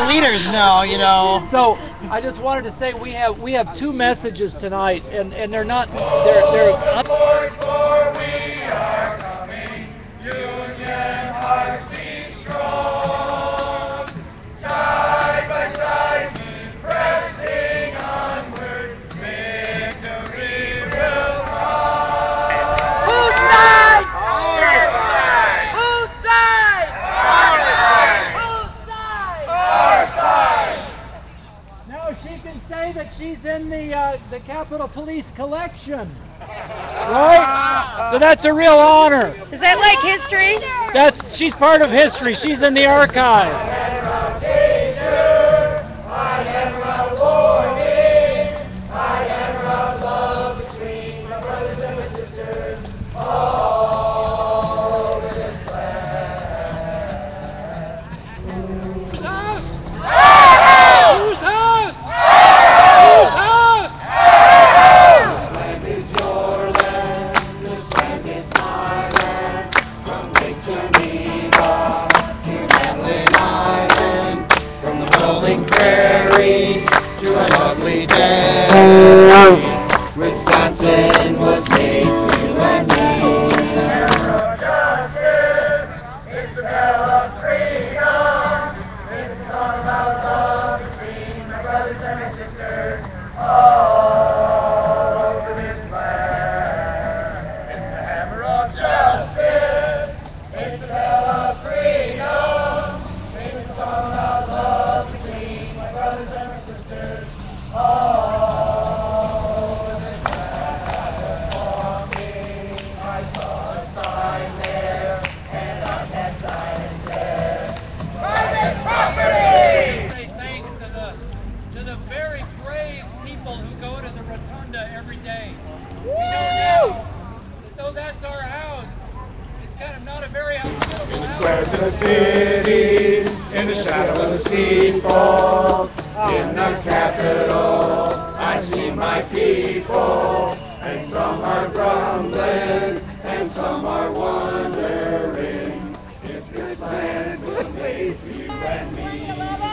the leaders know, you know. So I just wanted to say we have we have two messages tonight, and and they're not they're they're. She can say that she's in the uh, the Capitol Police collection, right? So that's a real honor. Is that like history? That's she's part of history. She's in the archive. Rolling prairies to an ugly days. Wisconsin was sisters all over this. Walking, I saw a sign there, and on that sign said, Private property! Say thanks to the to the very brave people who go to the rotunda every day. We know now though that's our house, it's kind of not a very hospitable In the house. squares of the city, in the shadow of the steeple, in the capital, I see my people, and some are grumbling, and some are wondering if this land's will for you and me.